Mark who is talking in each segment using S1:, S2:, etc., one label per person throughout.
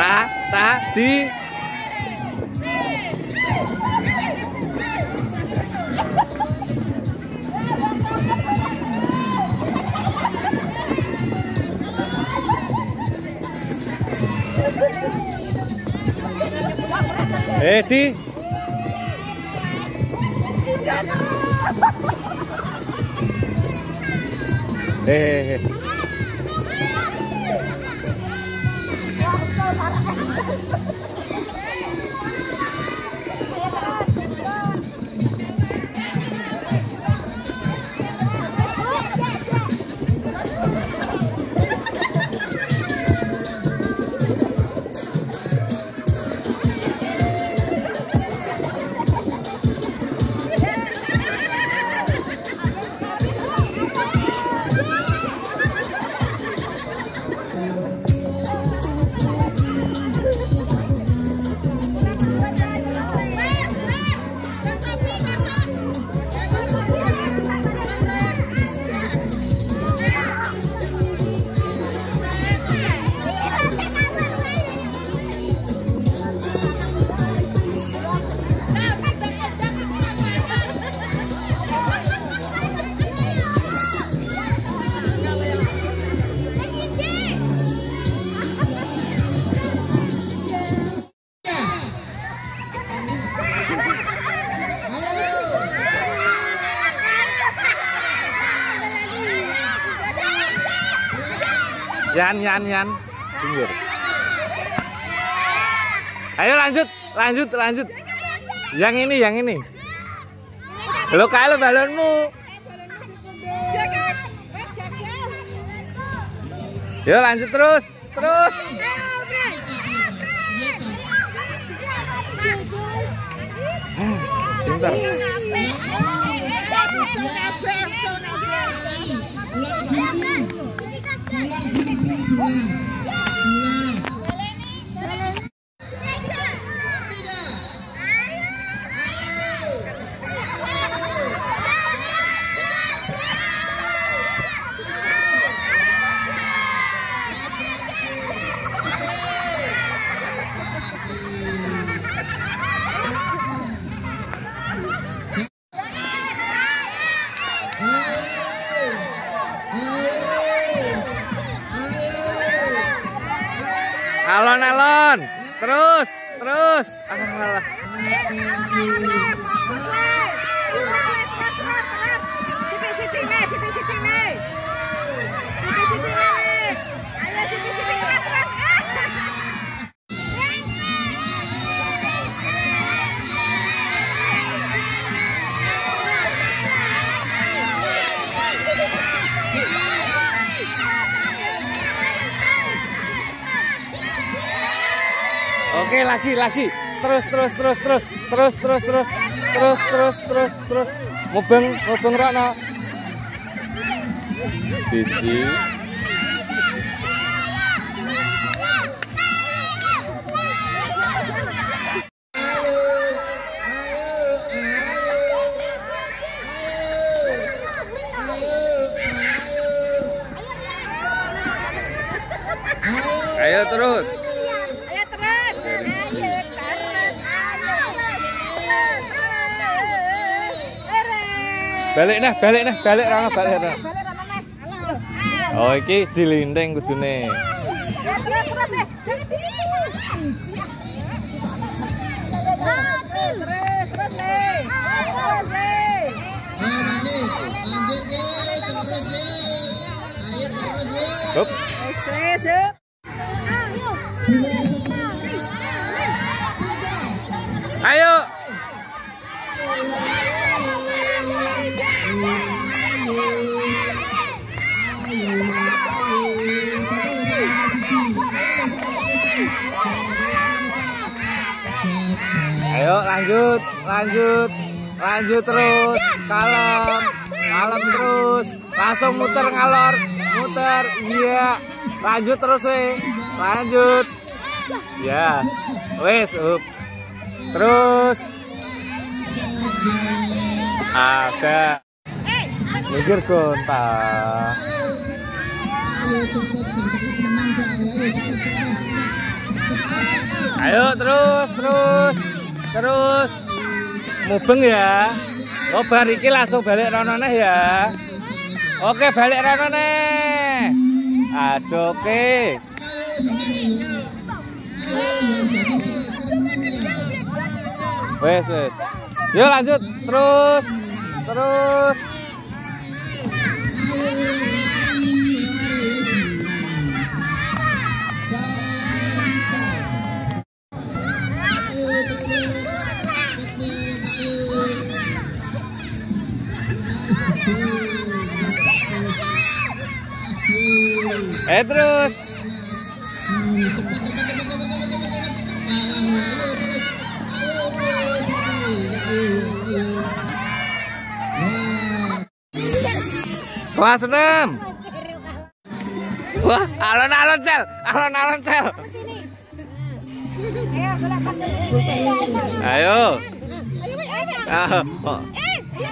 S1: Ta, ta, di. Eh, di. Eh, eh, eh. Ha ha ha! Yan, yan, yan. Pinggir. Ayo lanjut, lanjut, lanjut. Yang ini, yang ini. Lo kalau balonmu. Yo lanjut terus, terus. Pintar. Amen. Alon. Terus, terus. Alah. Lagi, lagi. Terus, terus, terus, terus. Terus, terus, terus. Terus, terus, terus, terus. Mubeng, mubeng rono. Siji. Ayo terus.
S2: Ayo terus. Ayo terus. Ayo.
S1: Balik nah, balik nah, balik rono, balik.
S2: Halo.
S1: Oh, iki dilinding kudune.
S2: Ya terus
S3: lanjut,
S1: lanjut, lanjut terus, kalem, kalem terus, langsung muter ngalor, muter, iya, lanjut terus weh, lanjut, ya, wes, up, terus, ada, mikir kontak, ayo terus, terus, terus, mubeng ya, oh bar langsung balik rono neh ya, oke balik rono neh, aduh oke. Wes wes. Yuk lanjut terus terus. Eh terus. Kelas 6. Wah, alon-alon sel, alon-alon sel.
S2: Ayo.
S1: Ah,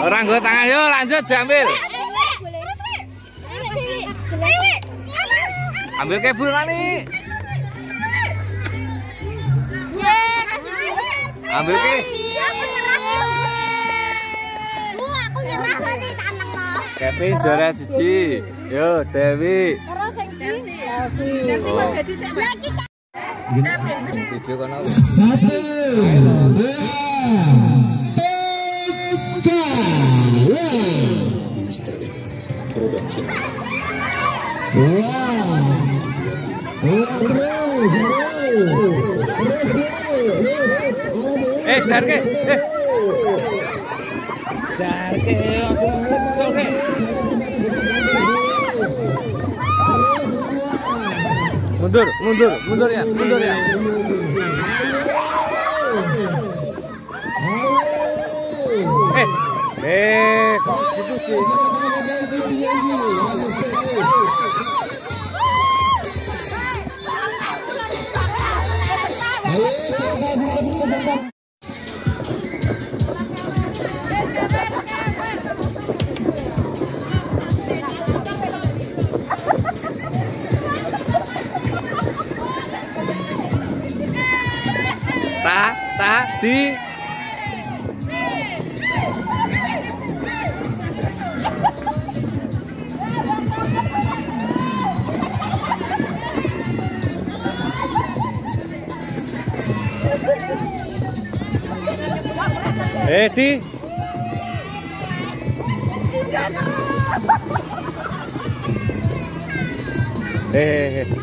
S1: Orang gue tangan, yuk lanjut diambil. Ambil kebul nih. Ambil ke. Kevin juara siji. Yo, Dewi. Oh. Video kono.
S3: Satu, dua, tiga.
S1: Eh, Sarke. Eh. Sarke, langsung ke. Mundur, mundur, mundur ya, mundur ya. Eh, eh, kok gitu sih? Ta, ta, di. Eh, di. Eh, eh, eh.